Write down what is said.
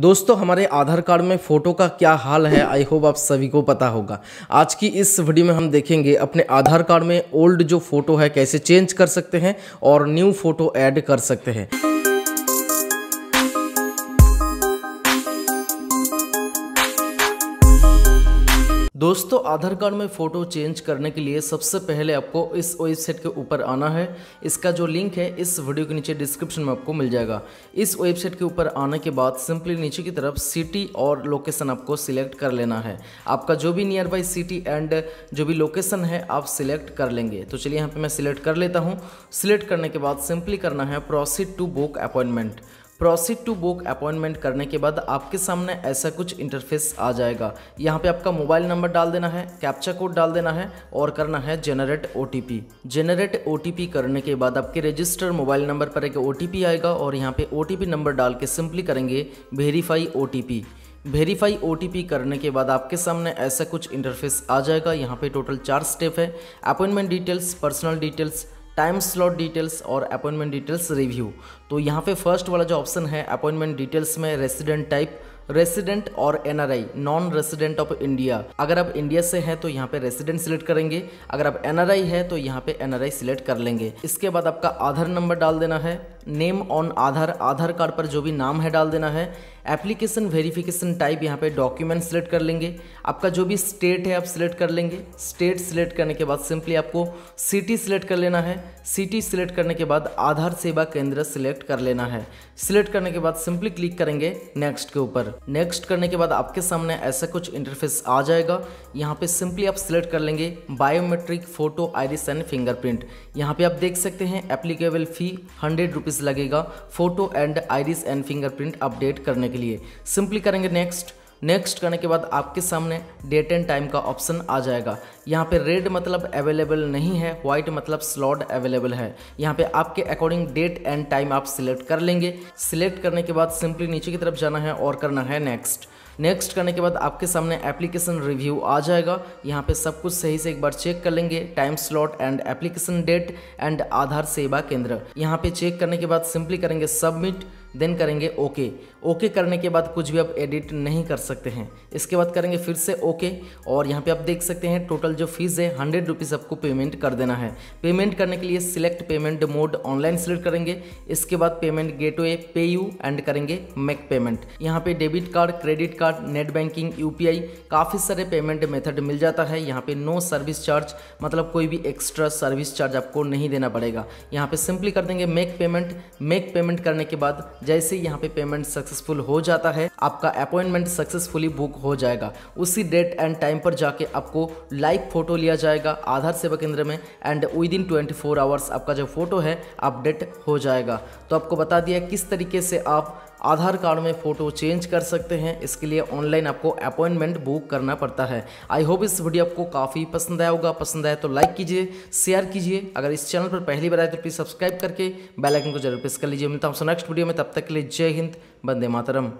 दोस्तों, हमारे आधार कार्ड में फ़ोटो का क्या हाल है? आई होप आप सभी को पता होगा। आज की इस वीडियो में हम देखेंगे अपने आधार कार्ड में ओल्ड जो फ़ोटो है, कैसे चेंज कर सकते हैं और न्यू फ़ोटो ऐड कर सकते हैं। दोस्तों, आधार कार्ड में फ़ोटो चेंज करने के लिए सबसे पहले आपको इस वेबसाइट के ऊपर आना है। इसका जो लिंक है, इस वीडियो के नीचे डिस्क्रिप्शन में आपको मिल जाएगा। इस वेबसाइट के ऊपर आने के बाद सिंपली नीचे की तरफ़ सिटी और लोकेशन आपको सिलेक्ट कर लेना है। आपका जो भी नियर बाई सिटी एंड जो भी लोकेशन है, आप सिलेक्ट कर लेंगे। तो चलिए यहाँ पर मैं सिलेक्ट कर लेता हूँ। सिलेक्ट करने के बाद सिंपली करना है proceed to book appointment proceed to book appointment करने के बाद आपके सामने ऐसा कुछ इंटरफेस आ जाएगा। यहाँ पे आपका मोबाइल नंबर डाल देना है कैप्चा कोड डाल देना है और करना है जनरेट ओ जनरेट ओ करने के बाद आपके रजिस्टर मोबाइल नंबर पर एक ओटीपी आएगा और यहाँ पे ओ नंबर डाल के सिंपली करेंगे वेरीफाई ओटीपी वेरीफाई ओटीपी करने के बाद आपके सामने ऐसा कुछ इंटरफेस आ जाएगा। यहाँ पे टोटल चार स्टेप है। Appointment details personal details time slot details और अपॉइंटमेंट डिटेल्स रिव्यू तो यहाँ पे फ़र्स्ट वाला जो ऑप्शन है अपॉइंटमेंट डिटेल्स में रेसिडेंट टाइप रेसिडेंट और NRI non resident of India अगर आप इंडिया से हैं तो यहाँ पे रेसिडेंट सिलेक्ट करेंगे. अगर आप एनआरआई है तो यहाँ पे एनआरआई सिलेक्ट कर लेंगे. इसके बाद आपका आधार नंबर डाल देना है. Name on Aadhaar Aadhaar card पर जो भी नाम है डाल देना है. एप्लीकेशन वेरिफिकेशन टाइप यहाँ पे डॉक्यूमेंट सिलेक्ट कर लेंगे. आपका जो भी स्टेट है आप सिलेक्ट कर लेंगे. स्टेट सिलेक्ट करने के बाद सिंपली आपको सिटी सिलेक्ट कर लेना है. सिटी सिलेक्ट करने के बाद आधार सेवा केंद्र सिलेक्ट कर लेना है. सिलेक्ट करने के बाद सिंपली क्लिक करेंगे नेक्स्ट के ऊपर. नेक्स्ट करने के बाद आपके सामने ऐसा कुछ इंटरफेस आ जाएगा। यहाँ पे सिंपली आप सिलेक्ट कर लेंगे biometric photo iris and fingerprint यहाँ पे आप देख सकते हैं एप्लीकेबल फ़ी हंड्रेड रुपीज़ लगेगा photo and iris and fingerprint update करने के लिए। सिंपली करेंगे नेक्स्ट नेक्स्ट करने के बाद आपके सामने डेट एंड टाइम का ऑप्शन आ जाएगा। यहाँ पे रेड मतलब अवेलेबल नहीं है व्हाइट मतलब स्लॉट अवेलेबल है। यहाँ पे आपके अकॉर्डिंग डेट एंड टाइम आप सिलेक्ट कर लेंगे। सिलेक्ट करने के बाद सिंपली नीचे की तरफ़ जाना है और करना है नेक्स्ट नेक्स्ट करने के बाद आपके सामने एप्लीकेशन रिव्यू आ जाएगा। यहाँ पे सब कुछ सही से एक बार चेक कर लेंगे। Time slot and application date and Aadhaar Seva Kendra. यहाँ पे चेक करने के बाद सिंपली करेंगे सबमिट देन करेंगे ओके। ओके करने के बाद कुछ भी आप एडिट नहीं कर सकते हैं। इसके बाद करेंगे फिर से ओके। और यहाँ पे आप देख सकते हैं टोटल जो फ़ीस है हंड्रेड रुपीज़ आपको पेमेंट कर देना है। पेमेंट करने के लिए select payment mode online select करेंगे। इसके बाद पेमेंट गेटवे पे यू एंड करेंगे मेक पेमेंट यहाँ पे debit card credit card net banking UPI काफ़ी सारे पेमेंट मेथड मिल जाता है। यहाँ पे नो सर्विस चार्ज मतलब कोई भी एक्स्ट्रा सर्विस चार्ज आपको नहीं देना पड़ेगा। यहाँ पे सिंपली कर देंगे मेक पेमेंट मेक पेमेंट करने के बाद जैसे यहाँ पे पेमेंट सक्सेसफुल हो जाता है, आपका अपॉइंटमेंट सक्सेसफुली बुक हो जाएगा। उसी डेट एंड टाइम पर जाके आपको लाइव फ़ोटो लिया जाएगा आधार सेवा केंद्र में and within twenty four hours आपका जो फ़ोटो है अपडेट हो जाएगा। तो आपको बता दिया किस तरीके से आप आधार कार्ड में फ़ोटो चेंज कर सकते हैं। इसके लिए ऑनलाइन आपको अपॉइंटमेंट बुक करना पड़ता है। आई होप इस वीडियो आपको काफ़ी पसंद आया होगा। पसंद आया तो लाइक कीजिए, शेयर कीजिए। अगर इस चैनल पर पहली बार आए तो प्लीज़ सब्सक्राइब करके बेल आइकन को ज़रूर प्रेस कर लीजिए। मिलता हूँ नेक्स्ट वीडियो में। तब तक के लिए जय हिंद बंदे मातरम।